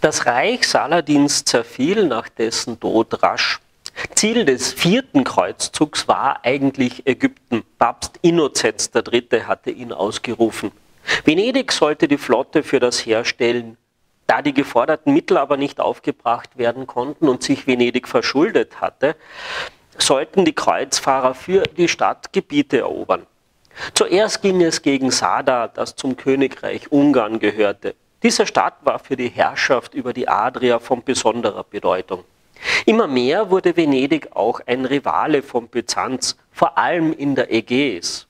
Das Reich Saladins zerfiel nach dessen Tod rasch. Ziel des vierten Kreuzzugs war eigentlich Ägypten. Papst Innozenz III. hatte ihn ausgerufen. Venedig sollte die Flotte für das Herstellen. Da die geforderten Mittel aber nicht aufgebracht werden konnten und sich Venedig verschuldet hatte, sollten die Kreuzfahrer für die Stadt Gebiete erobern. Zuerst ging es gegen Sada, das zum Königreich Ungarn gehörte. Diese Stadt war für die Herrschaft über die Adria von besonderer Bedeutung. Immer mehr wurde Venedig auch ein Rivale von Byzanz, vor allem in der Ägäis.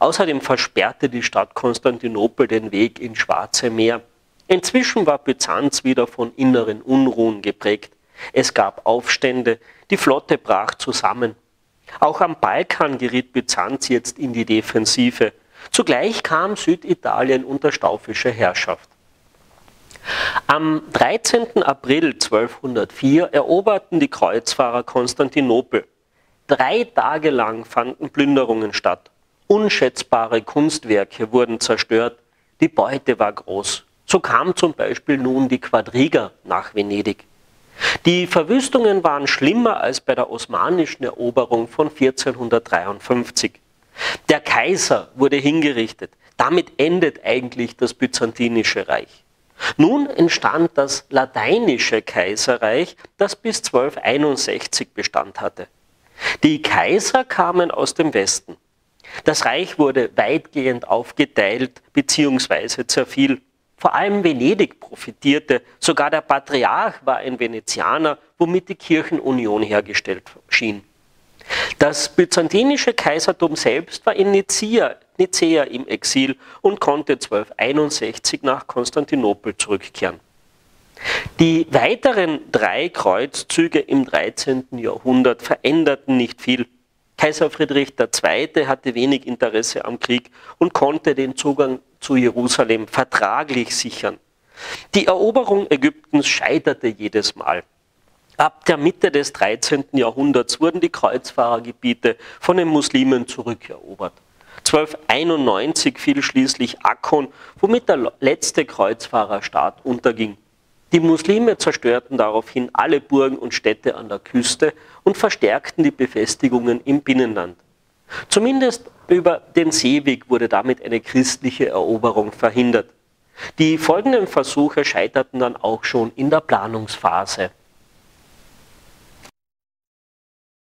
Außerdem versperrte die Stadt Konstantinopel den Weg ins Schwarze Meer. Inzwischen war Byzanz wieder von inneren Unruhen geprägt. Es gab Aufstände, die Flotte brach zusammen. Auch am Balkan geriet Byzanz jetzt in die Defensive. Zugleich kam Süditalien unter staufische Herrschaft. Am 13. April 1204 eroberten die Kreuzfahrer Konstantinopel. Drei Tage lang fanden Plünderungen statt. Unschätzbare Kunstwerke wurden zerstört. Die Beute war groß. So kam zum Beispiel nun die Quadriga nach Venedig. Die Verwüstungen waren schlimmer als bei der osmanischen Eroberung von 1453. Der Kaiser wurde hingerichtet. Damit endet eigentlich das byzantinische Reich. Nun entstand das lateinische Kaiserreich, das bis 1261 Bestand hatte. Die Kaiser kamen aus dem Westen. Das Reich wurde weitgehend aufgeteilt bzw. zerfiel. Vor allem Venedig profitierte, sogar der Patriarch war ein Venezianer, womit die Kirchenunion hergestellt schien. Das byzantinische Kaisertum selbst war in Nicea, Nicea im Exil und konnte 1261 nach Konstantinopel zurückkehren. Die weiteren drei Kreuzzüge im 13. Jahrhundert veränderten nicht viel. Kaiser Friedrich II. hatte wenig Interesse am Krieg und konnte den Zugang zu Jerusalem vertraglich sichern. Die Eroberung Ägyptens scheiterte jedes Mal. Ab der Mitte des 13. Jahrhunderts wurden die Kreuzfahrergebiete von den Muslimen zurückerobert. 1291 fiel schließlich Akkon, womit der letzte Kreuzfahrerstaat unterging. Die Muslime zerstörten daraufhin alle Burgen und Städte an der Küste und verstärkten die Befestigungen im Binnenland. Zumindest über den Seeweg wurde damit eine christliche Eroberung verhindert. Die folgenden Versuche scheiterten dann auch schon in der Planungsphase.